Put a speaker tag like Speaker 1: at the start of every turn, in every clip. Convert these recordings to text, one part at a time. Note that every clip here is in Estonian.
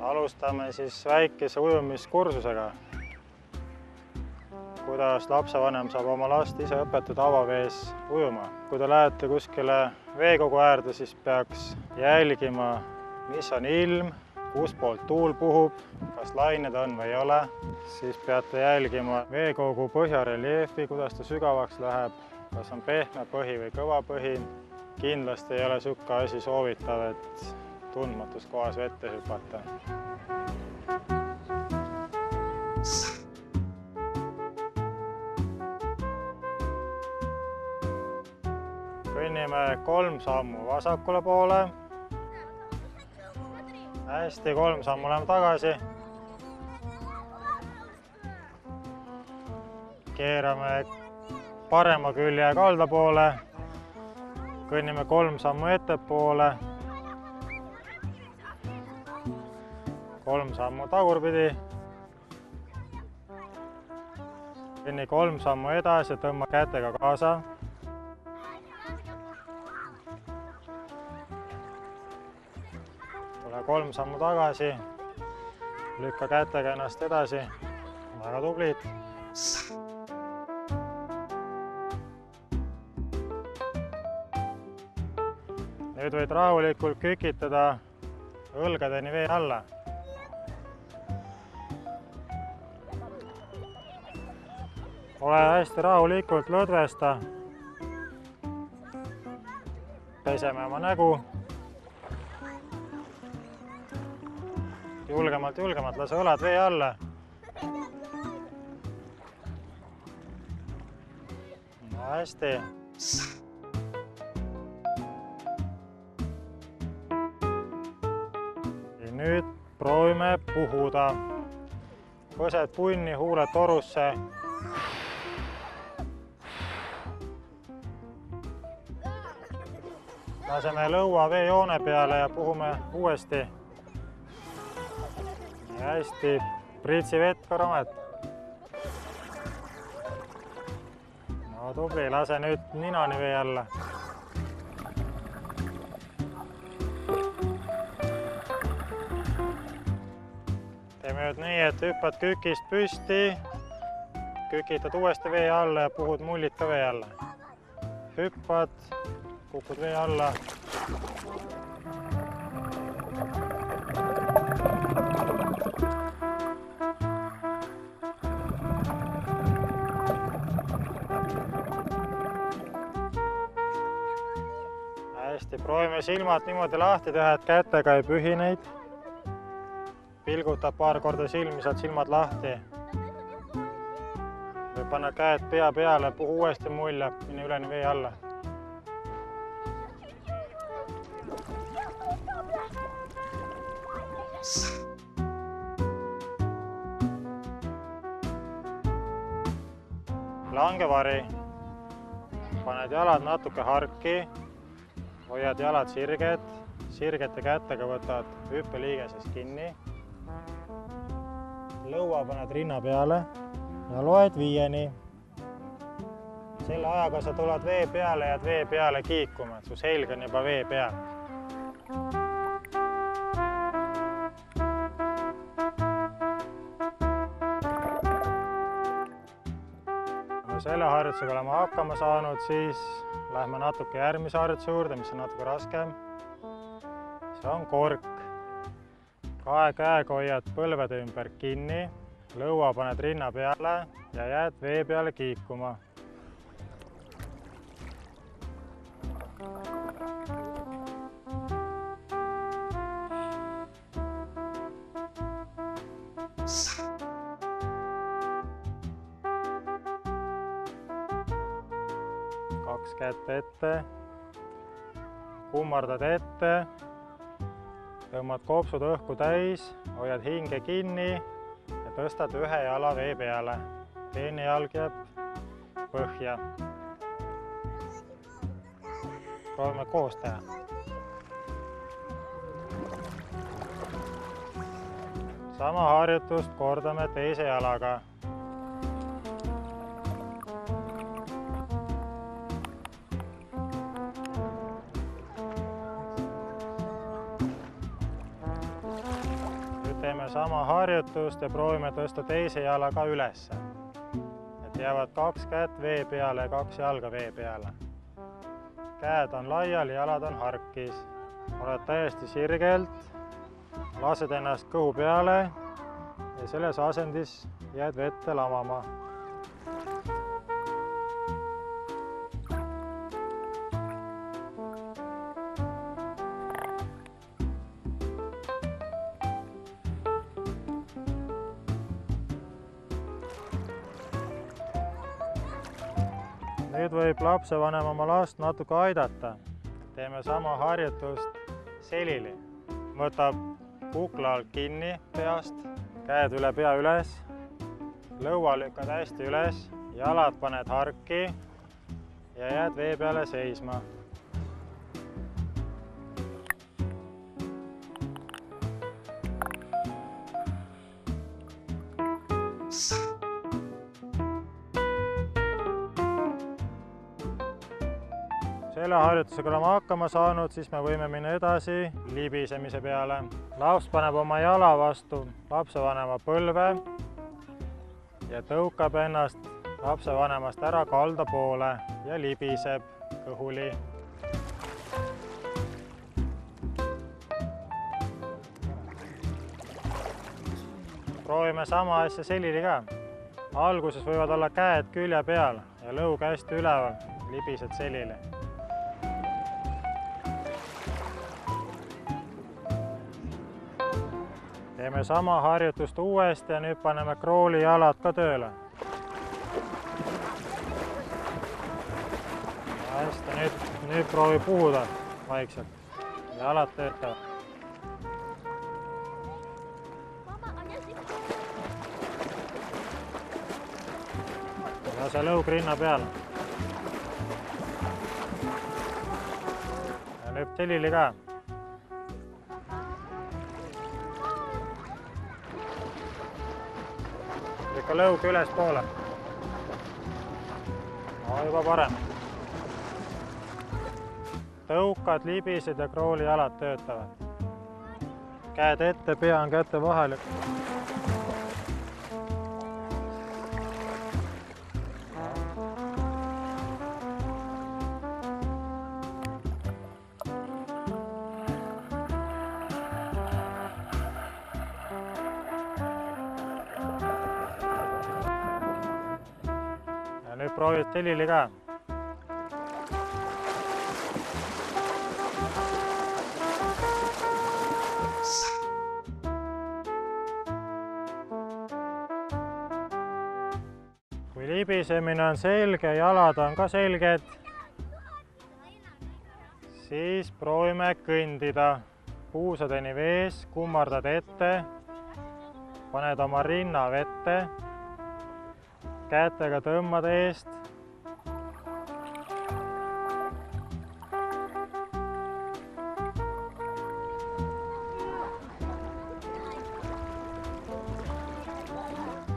Speaker 1: alustame siis väikese ujumiskursusega. kuidas lapsevanem saab oma last ise õpetada avavees ujuma. kui te lähete kuskile veekogu äärde, siis peaks jälgima, mis on ilm, kustpoolt tuul puhub, kas lained on või ei ole. siis peate jälgima veekogu põhjareljeefi, kuidas ta sügavaks läheb, kas on pehme põhi või kõva põhi. kindlasti ei ole niisugune asi soovitav, et tundmatus kohas vette hüpata. kõnnime kolm sammu vasakule poole. hästi, kolm sammu läheme tagasi. keerame parema külje kalda poole. kõnnime kolm sammu ettepoole kolm sammu tagurpidi. kõnni kolm sammu edasi, tõmba kätega kaasa. tule kolm sammu tagasi. lükka kätega ennast edasi. väga tublid. nüüd võid rahulikult kükitada õlgadeni vee alla ole hästi rahulikult, lõdvesta. peseme oma nägu. julgemalt, julgemalt, lase õlad vee alla. no hästi. nüüd proovime puhuda. põsed punni, huuled torusse laseme lõua veejoone peale ja puhume uuesti. hästi, pritsi vett ka ramet. no tubli, lase nüüd ninani vee alla. teeme nüüd nii, et hüppad kükist püsti, kükitad uuesti vee alla ja puhud mullid ka vee alla. hüppad kukud vee alla. hästi, proovime silmad niimoodi lahti teha, et kätega ei pühi neid. pilgutab paar korda silmi, saad silmad lahti. panna käed pea peale, puhu uuesti mulje, mine üleni vee alla langevari. paned jalad natuke harki, hoiad jalad sirged, sirgete kätega võtad hüppeliigesest kinni. lõua paned rinna peale ja loed viieni. selle ajaga sa tuled vee peale, jääd vee peale kiikuma, et su selg on juba vee peal selle harjutusega oleme hakkama saanud, siis lähme natuke järgmise harjutuse juurde, mis on natuke raskem. see on kork. kahe käega hoiad põlvede ümber kinni, lõua paned rinna peale ja jääd vee peale kiikuma. Kaks kätt ette, kummardad ette, tõmbad kopsud õhku täis, hoiad hinge kinni ja tõstad ühe jala vee peale. teine jalg jääb põhja. proovime koos teha. sama harjutust kordame teise jalaga sama harjutust ja proovime tõsta teise jala ka ülesse. et jäävad kaks kätt vee peale ja kaks jalga vee peale. käed on laiali, jalad on harkis. oled täiesti sirgelt, lased ennast kõhu peale ja selles asendis jääd vette lamama nüüd võib lapsevanem oma last natuke aidata. teeme sama harjutust selili. võtab kukla alt kinni peast, käed üle pea üles, lõua lükkad hästi üles, jalad paned harki ja jääd vee peale seisma selle harjutusega oleme hakkama saanud, siis me võime minna edasi libisemise peale. laps paneb oma jala vastu lapsevanema põlve ja tõukab ennast lapsevanemast ära kalda poole ja libiseb kõhuli. proovime sama asja selili ka. alguses võivad olla käed külje peal ja lõug hästi üleval, libised selili teeme sama harjutust uuesti ja nüüd paneme krooli jalad ka tööle. hästi, nüüd, nüüd proovi puhuda vaikselt. jalad töötavad. lase lõug rinna peale. ja nüüd telili ka lükka lõug ülespoole. no juba parem. tõukad, libised ja krooli jalad töötavad. käed ette, pea on käte vahel. Proovid selili ka. kui libisemine on selge, jalad on ka selged, siis proovime kõndida puusadeni vees, kummardad ette, paned oma rinna vette kätega tõmbad eest.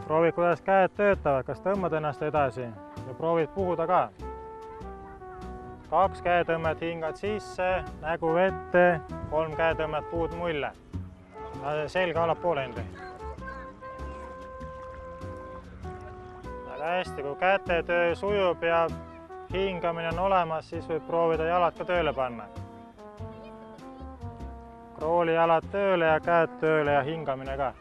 Speaker 1: proovid, kuidas käed töötavad, kas tõmbad ennast edasi ja proovid puhuda ka. kaks käetõmmet hingad sisse, nägu vette, kolm käetõmmet puud mulle. selga allapoole enda hästi, kui kätetöö sujub ja hingamine on olemas, siis võib proovida jalad ka tööle panna. krooli jalad tööle ja käed tööle ja hingamine ka.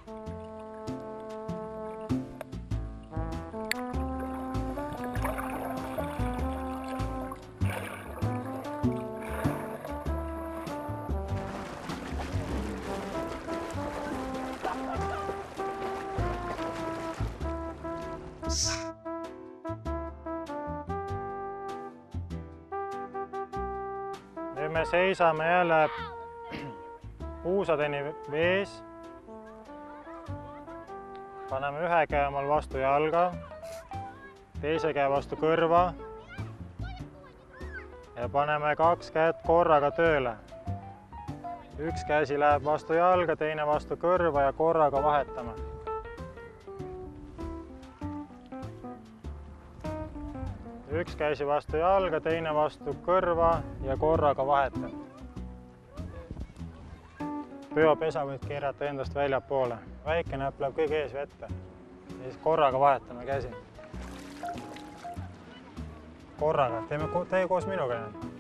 Speaker 1: Me seisame jälle puusadeni vees. paneme ühe käe omal vastu jalga, teise käe vastu kõrva. ja paneme kaks kätt korraga tööle. üks käsi läheb vastu jalga, teine vastu kõrva ja korraga vahetame üks käsi vastu jalga, teine vastu kõrva ja korraga vahetab. peopesa võid keerata endast väljapoole. väike näpp läheb kõige ees vette. ja siis korraga vahetame käsi. korraga, teeme, tee koos minuga nüüd.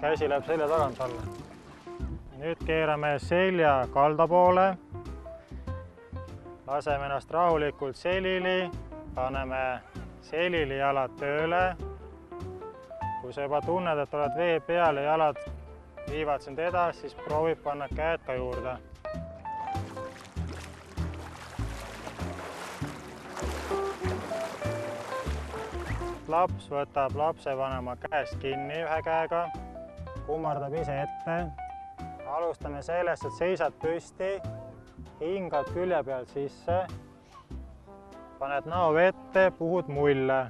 Speaker 1: käsi läheb selja tagant alla. nüüd keerame selja kalda poole. Laseme ennast rahulikult selili, paneme selili jalad tööle kui sa juba tunned, et oled vee peal ja jalad viivad sind edasi, siis proovi panna käed ka juurde. laps võtab lapsevanema käest kinni ühe käega, kummardab ise ette. alustame sellest, et seisad püsti, hingad külje pealt sisse, paned näo vette, puhud mulle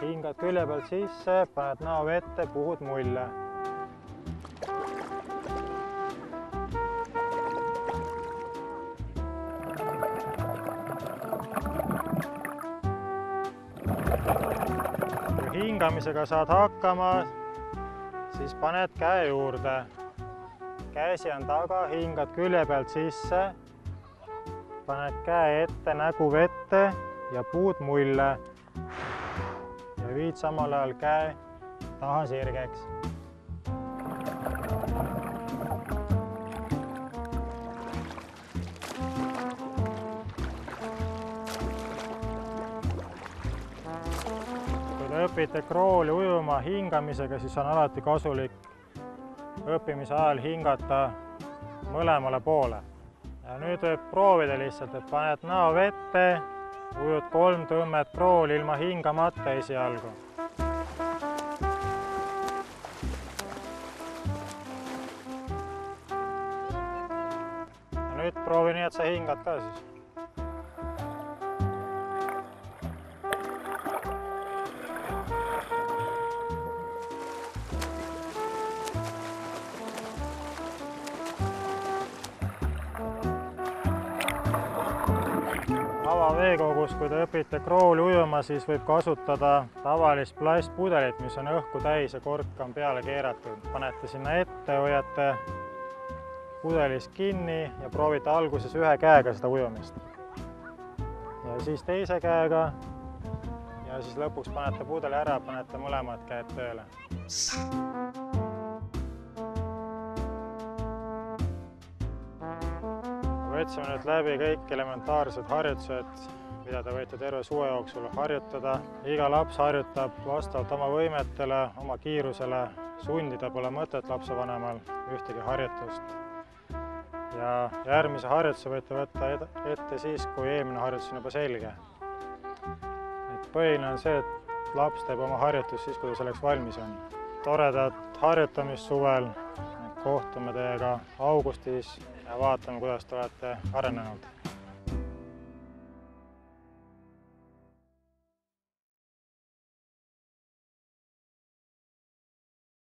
Speaker 1: hingad külje pealt sisse, paned näo vette, puhud mulle. hingamisega saad hakkama, siis paned käe juurde. Käsi on taga, hingad külje pealt sisse, paned käe ette, nägu vette ja puud mulle ja viid samal ajal käe taha sirgeks. kui te õpite krooli ujuma hingamisega, siis on alati kasulik õppimise ajal hingata mõlemale poole. ja nüüd võib proovida lihtsalt, et paned näo vette ujud kolm tõmmet krooli ilma hingamata esialgu. nüüd proovi nii, et sa hingad ka siis avaveekogus, kui te õpite krooli ujuma, siis võib kasutada tavalist plastpudelit, mis on õhku täis ja kork on peale keeratud. panete sinna ette, hoiate pudelist kinni ja proovite alguses ühe käega seda ujumist. ja siis teise käega ja siis lõpuks panete pudeli ära, panete mõlemad käed tööle. Võtsime nüüd läbi kõik elementaarsed harjutused, mida te võite terve suve jooksul harjutada. iga laps harjutab vastavalt oma võimetele, oma kiirusele. sundida pole mõtet lapsevanemal ühtegi harjutust. ja järgmise harjutuse võite võtta ette siis, kui eelmine harjutus on juba selge. et põhiline on see, et laps teeb oma harjutust siis, kui ta selleks valmis on. toredat harjutamist suvel kohtume teiega augustis ja vaatame, kuidas te olete arenenud